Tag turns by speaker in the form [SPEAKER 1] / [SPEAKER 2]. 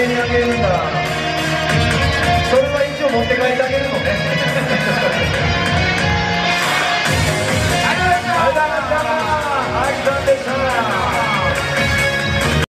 [SPEAKER 1] にるんだそれは一応持って帰